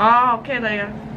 Oh, okay, there.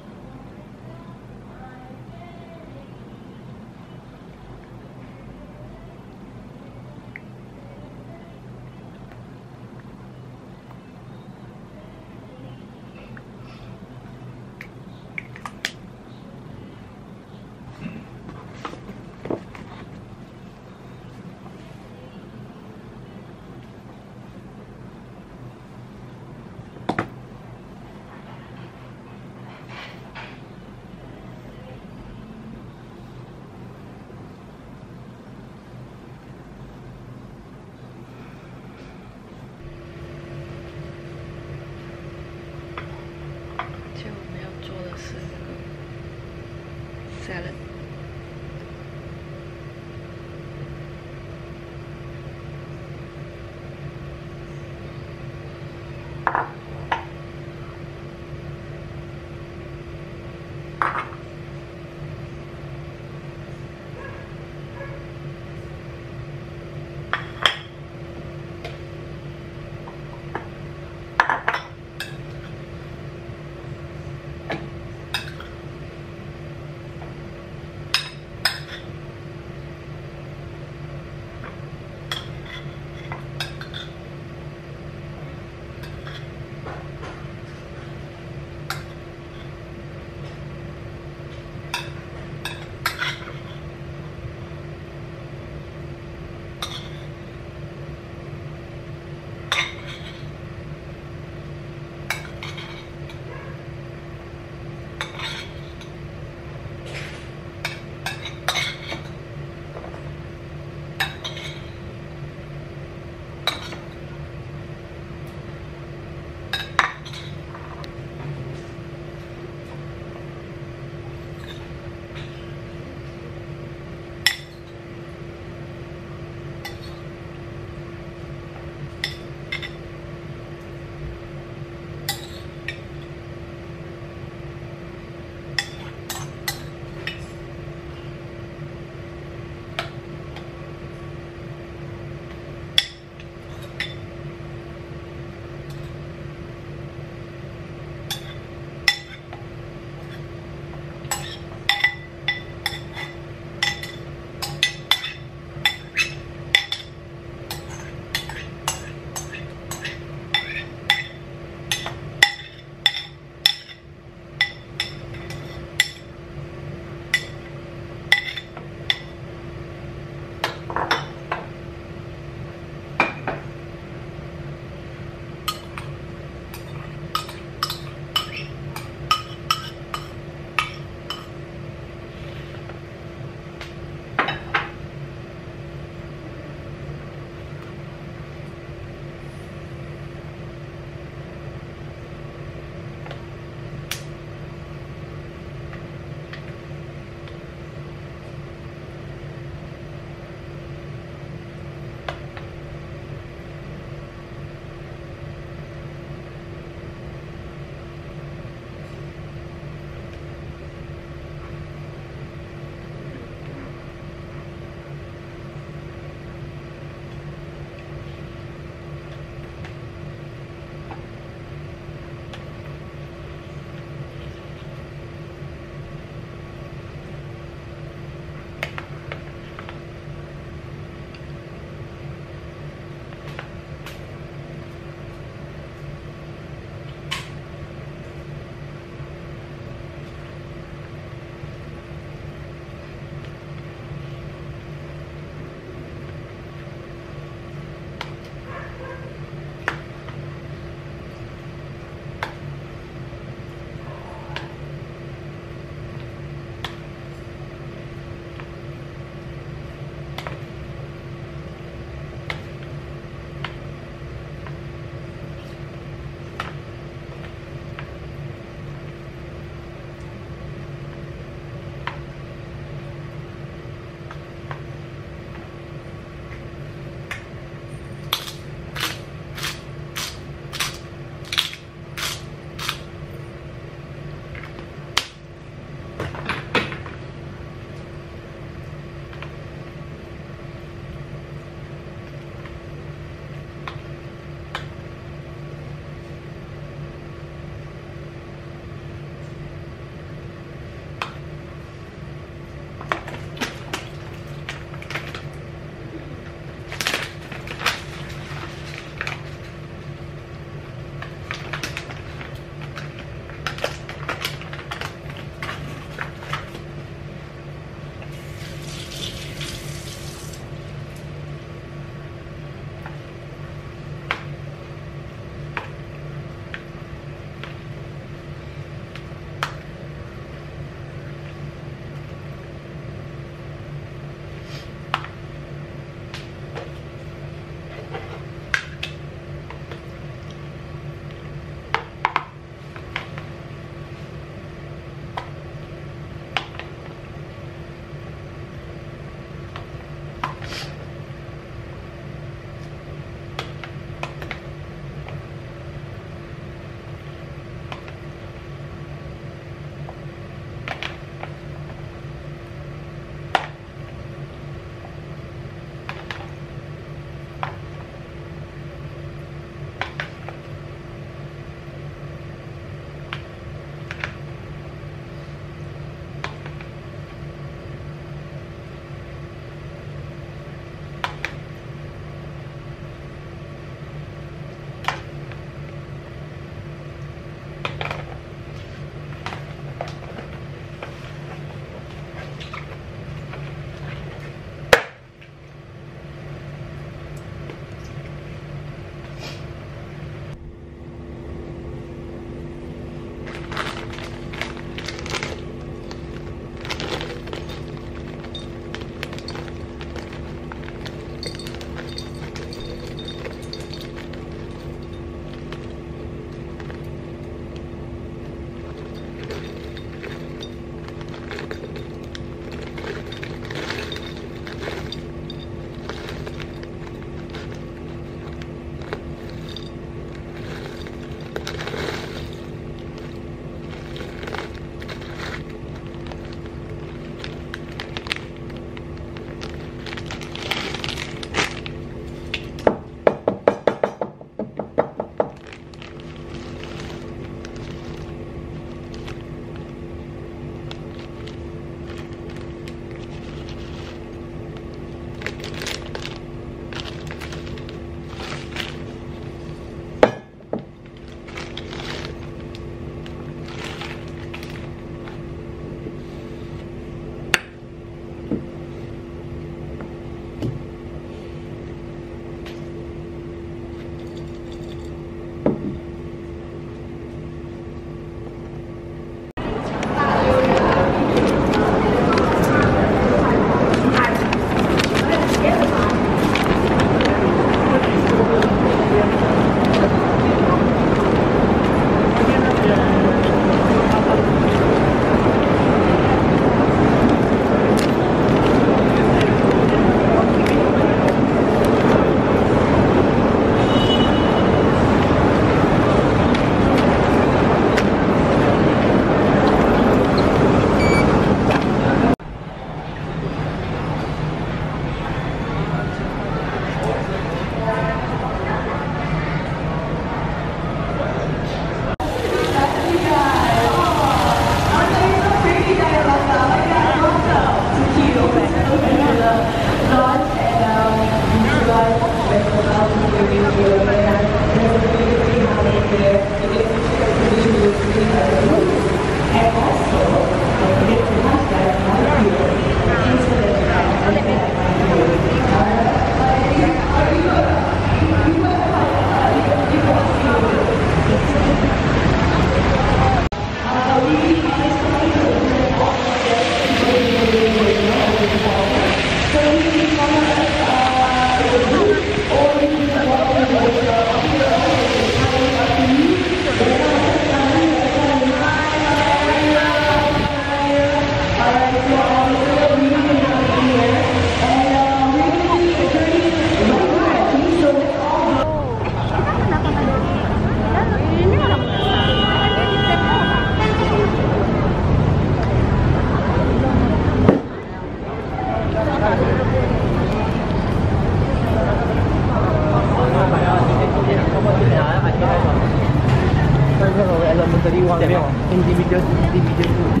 그리 한명 인디비전 인디비전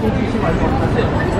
손짓이 말고 없어요.